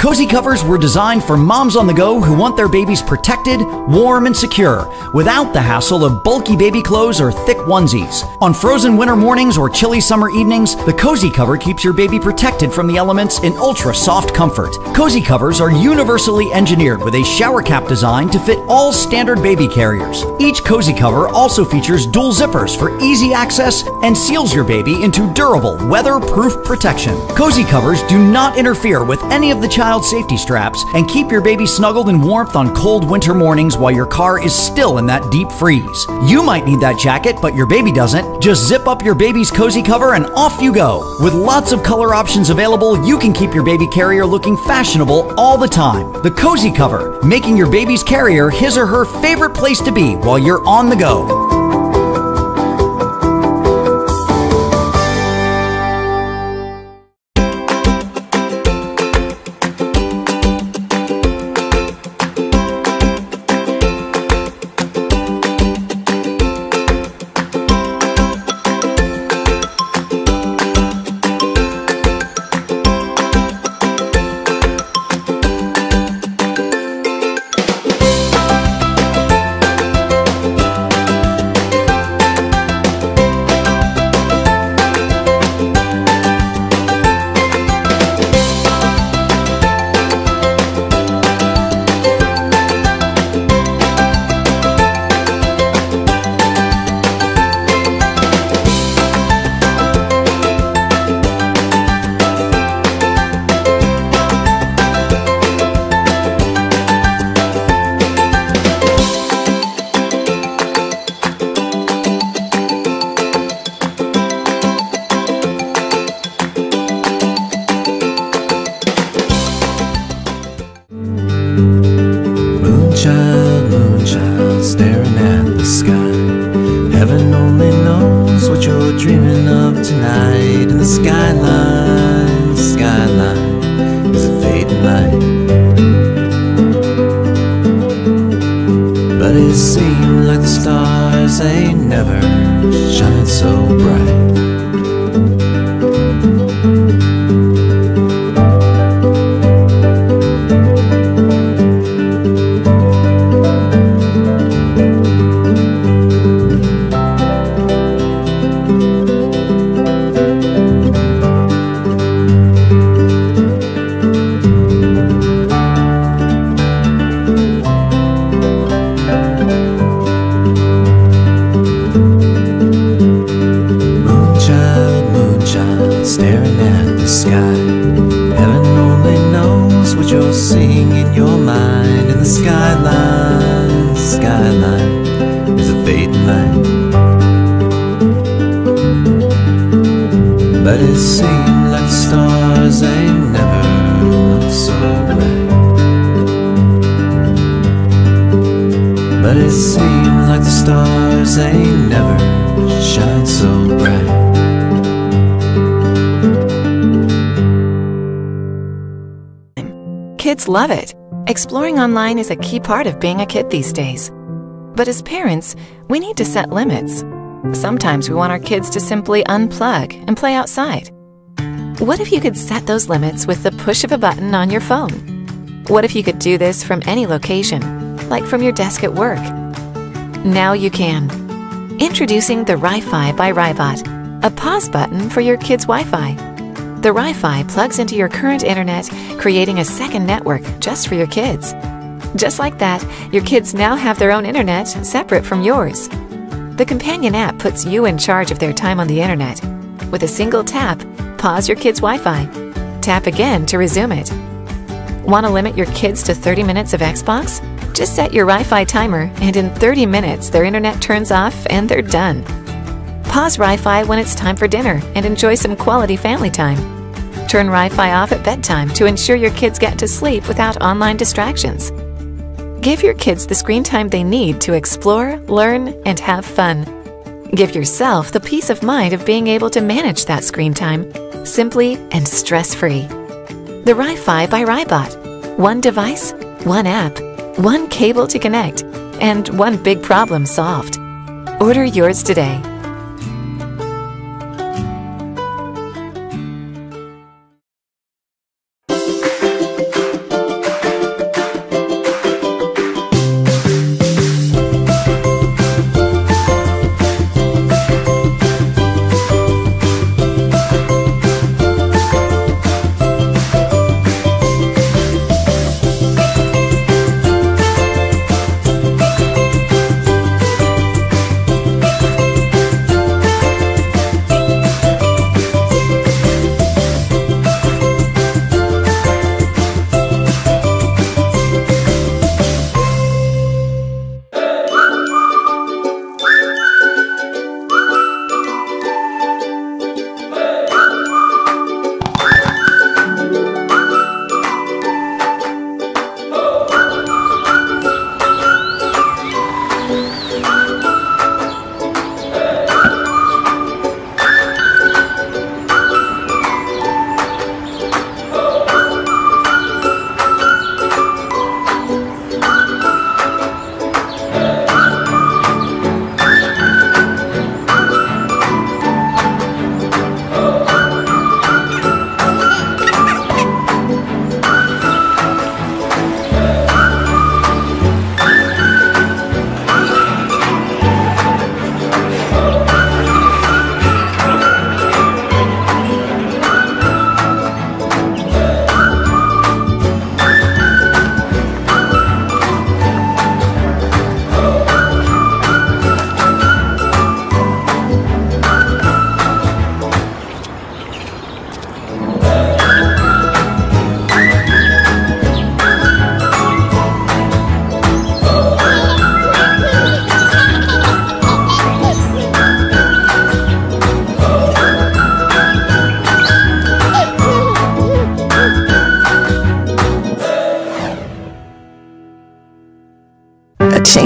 Cozy covers were designed for moms on the go who want their babies protected, warm, and secure without the hassle of bulky baby clothes or thick onesies. On frozen winter mornings or chilly summer evenings, the Cozy cover keeps your baby protected from the elements in ultra soft comfort. Cozy covers are universally engineered with a shower cap design to fit all standard baby carriers. Each Cozy cover also features dual zippers for easy access and seals your baby into durable, weather-proof protection. Cozy covers do not interfere with any of the child's safety straps and keep your baby snuggled in warmth on cold winter mornings while your car is still in that deep freeze. You might need that jacket, but your baby doesn't. Just zip up your baby's cozy cover and off you go. With lots of color options available, you can keep your baby carrier looking fashionable all the time. The Cozy Cover, making your baby's carrier his or her favorite place to be while you're on the go. But it seems like the stars ain't never shine so bright. But it seems like the stars ain't never looked so bright. But it seems like the stars ain't never shine so bright. Kids love it. Exploring online is a key part of being a kid these days. But as parents, we need to set limits. Sometimes we want our kids to simply unplug and play outside. What if you could set those limits with the push of a button on your phone? What if you could do this from any location, like from your desk at work? Now you can. Introducing the Ri-Fi by Ribot, a pause button for your kids' Wi-Fi. The Ri-Fi plugs into your current internet, creating a second network just for your kids. Just like that, your kids now have their own internet separate from yours. The companion app puts you in charge of their time on the internet. With a single tap, pause your kids' Wi Fi. Tap again to resume it. Want to limit your kids to 30 minutes of Xbox? Just set your Wi Fi timer, and in 30 minutes, their internet turns off and they're done. Pause Wi-Fi when it's time for dinner and enjoy some quality family time. Turn Wi-Fi off at bedtime to ensure your kids get to sleep without online distractions. Give your kids the screen time they need to explore, learn, and have fun. Give yourself the peace of mind of being able to manage that screen time simply and stress-free. The Ri-Fi by Ribot. One device, one app, one cable to connect, and one big problem solved. Order yours today.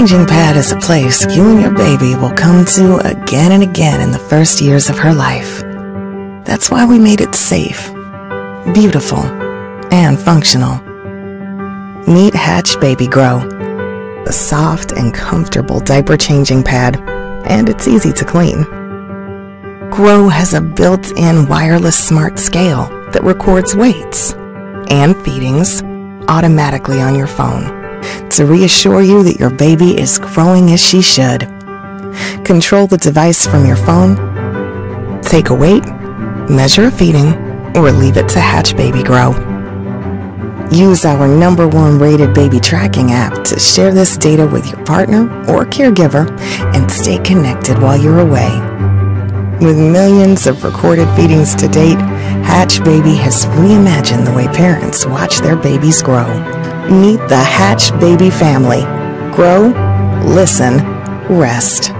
Changing pad is a place you and your baby will come to again and again in the first years of her life. That's why we made it safe, beautiful, and functional. Meet Hatch Baby Grow, a soft and comfortable diaper changing pad, and it's easy to clean. Grow has a built-in wireless smart scale that records weights and feedings automatically on your phone to reassure you that your baby is growing as she should. Control the device from your phone, take a weight, measure a feeding, or leave it to Hatch Baby Grow. Use our number one rated baby tracking app to share this data with your partner or caregiver and stay connected while you're away. With millions of recorded feedings to date, Hatch Baby has reimagined the way parents watch their babies grow. Meet the Hatch Baby family. Grow, listen, rest.